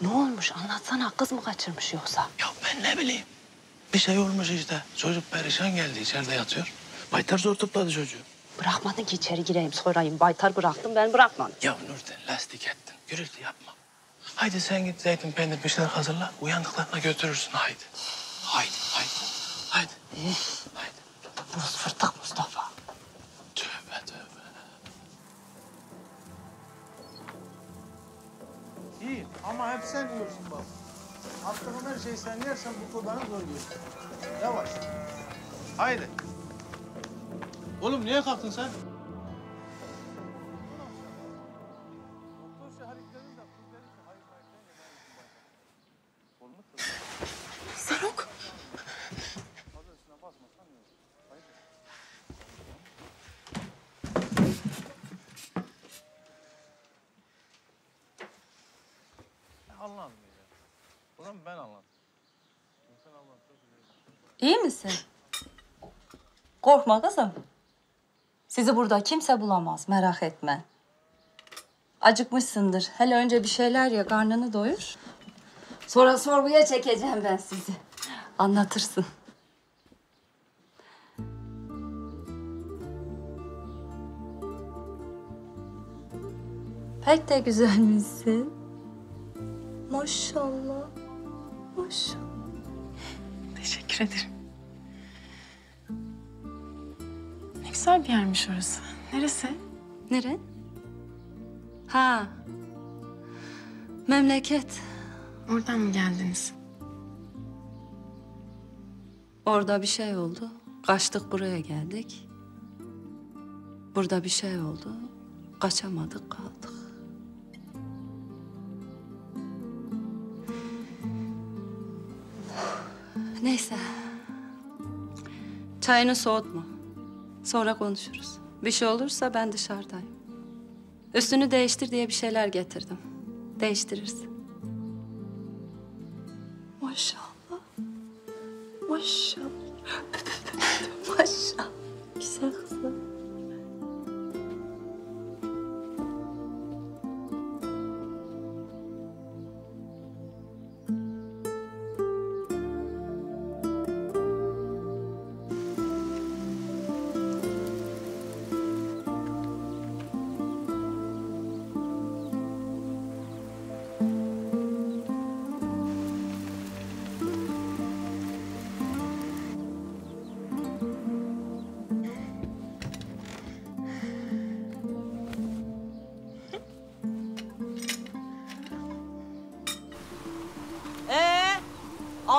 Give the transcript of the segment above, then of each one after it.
Ne olmuş anlatsana kız mı kaçırmış yoksa? Ya ben ne bileyim. Bir şey olmuş işte. Çocuk perişan geldi içeride yatıyor. Baytar zor topladı çocuğu. Bırakmadın ki içeri gireyim sorayım. Baytar bıraktım ben bırakmadım. Ya Nurten lastik ettin. Gürültü yapma. Haydi sen git zeytin peynir bir şeyler hazırla. Uyandıklarına götürürsün haydi. Haydi haydi. Haydi. Haydi. Buz fırtık Mustafa. Ama hep sen yiyorsun bak. Attığın her şeyi sen yersen bu kurbanı zor yiyorsun. Yavaş. Haydi. Oğlum niye kalktın sen? Bunu ben anladım. İyi misin? Korkma kızım. Sizi burada kimse bulamaz, merak etme. Acıkmışsındır. Hele önce bir şeyler ye, karnını doyur. Sonra sorguya çekeceğim ben sizi. Anlatırsın. Pek de güzelmişsin. Maşallah. Maşallah. Teşekkür ederim. Ne güzel bir yermiş orası. Neresi? Nere? Ha. Memleket. Oradan mı geldiniz? Orada bir şey oldu. Kaçtık buraya geldik. Burada bir şey oldu. Kaçamadık kaldık. Neyse. Çayını soğutma. Sonra konuşuruz. Bir şey olursa ben dışarıdayım. Üstünü değiştir diye bir şeyler getirdim. Değiştirirsin. Maşallah. Maşallah. Maşallah.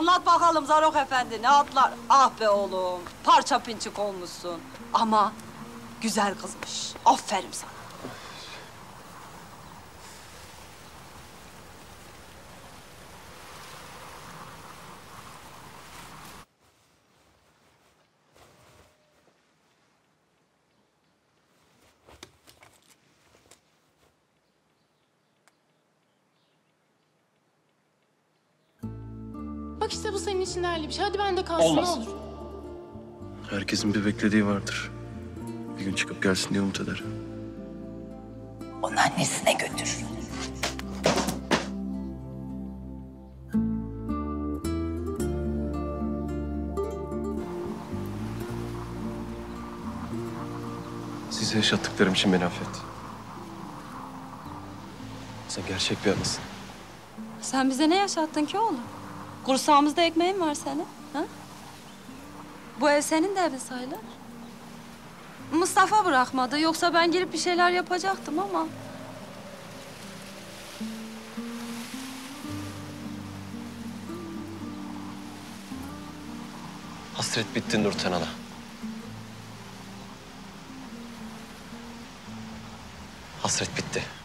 Anlat bakalım Zarok Efendi ne atlar? Ah be oğlum, parça pinçik olmuşsun. Ama güzel kızmış. Aferin sana. Bak işte bu senin için değerli bir şey. Hadi ben de kalsın Olmaz. ne olur. Herkesin bir beklediği vardır. Bir gün çıkıp gelsin diye umut eder. Onu annesine götür. Size yaşattıklarım için beni affet. Sen gerçek bir anısın. Sen bize ne yaşattın ki oğlum? Kursağımızda ekmeğin var senin. Ha? Bu ev senin de evin sayılır. Mustafa bırakmadı. Yoksa ben girip bir şeyler yapacaktım ama... Hasret bitti Nurten Ana. Hasret bitti.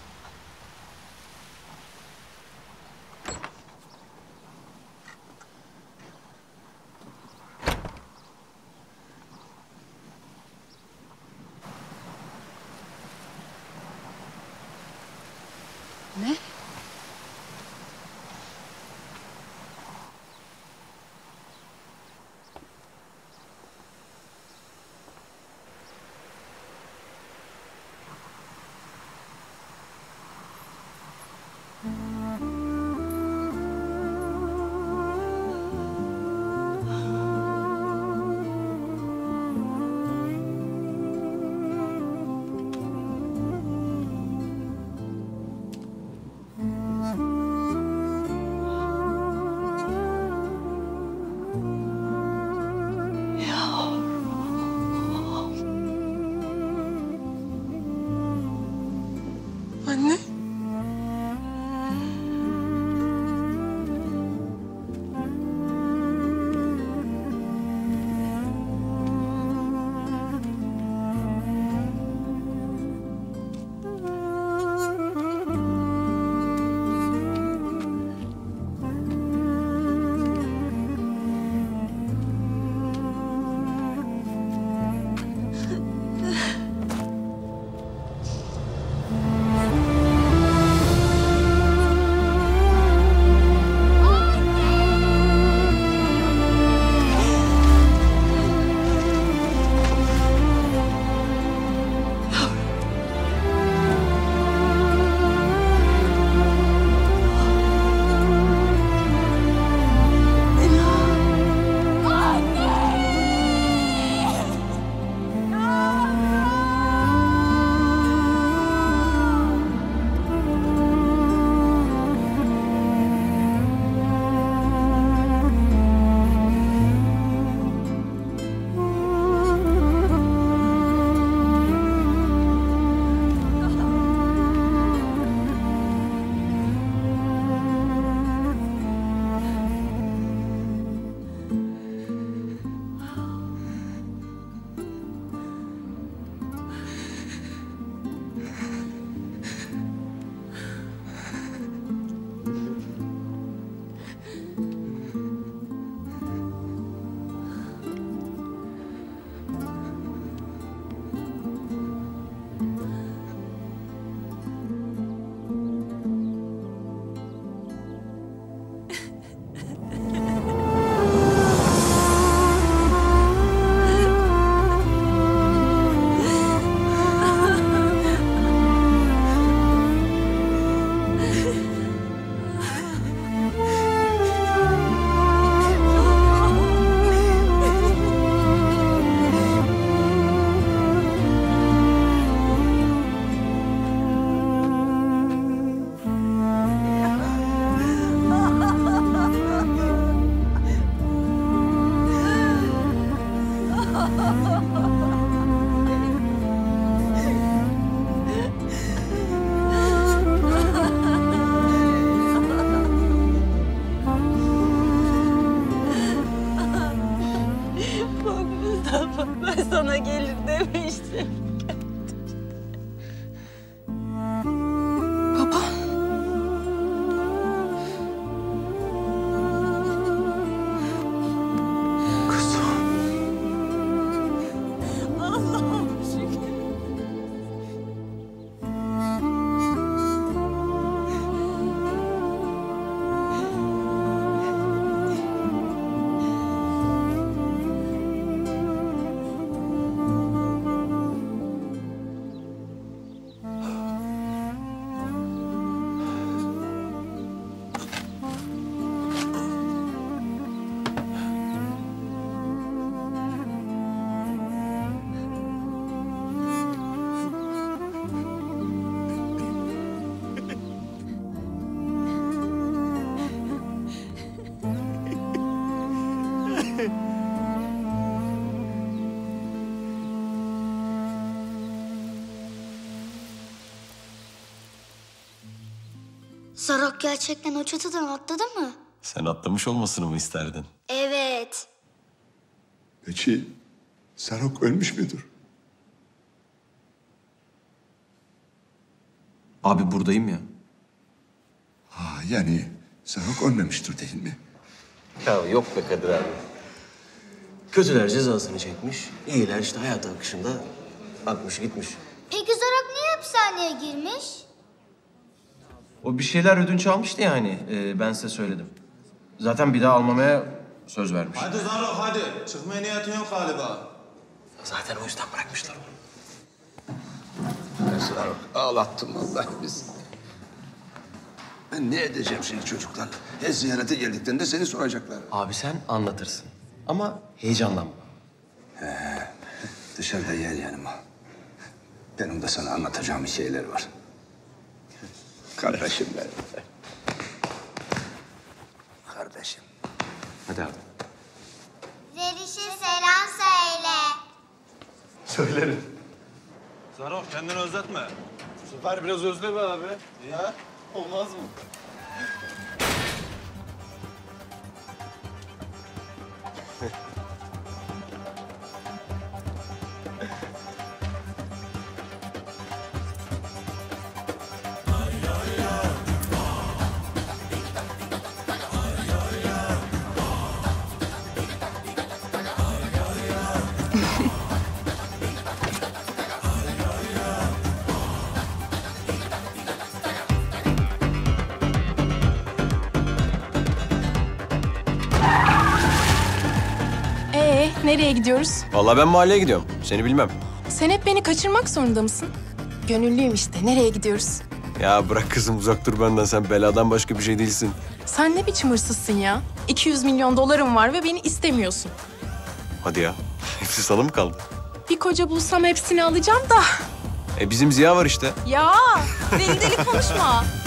Ben sana gelir demiştim. Zarok gerçekten o çatıdan atladı mı? Sen atlamış olmasını mı isterdin? Evet. Peki Serok ölmüş müdür? Abi buradayım ya. Ha yani Serok ölmemiştir değil mi? Ya yok be Kadir abi. Kötüler cezasını çekmiş. iyiler işte hayat akışında akmış gitmiş. Peki Zarok niye hapishaneye girmiş? O bir şeyler ödünç almıştı yani. Ee, ben size söyledim. Zaten bir daha almamaya söz vermiş. Hadi Zarok hadi. Çıkmaya niyetin yok galiba. Zaten o yüzden bırakmışlar onu. Sarık ağlattın vallahi biz. Ben ne edeceğim şimdi çocuklar? Her ziyarete geldiklerinde seni soracaklar. Abi sen anlatırsın. Ama heyecanlanma. Dışarıda gel yanıma. Benim de sana anlatacağım şeyler var. Kardeşim benim. Kardeşim. Hadi abi. Zeliş'e selam söyle. Zarok kendini özletme. Bu sefer biraz özle be abi. Ya olmaz mı? Nereye gidiyoruz? Vallahi ben mahalleye gidiyorum. Seni bilmem. Sen hep beni kaçırmak zorunda mısın? Gönüllüyüm işte. Nereye gidiyoruz? Ya bırak kızım uzak dur benden. Sen beladan başka bir şey değilsin. Sen ne biçim hırsızsın ya? 200 milyon dolarım var ve beni istemiyorsun. Hadi ya. Hepsi sana mı kaldı? Bir koca bulsam hepsini alacağım da. E bizim Ziya var işte. Ya deli deli konuşma.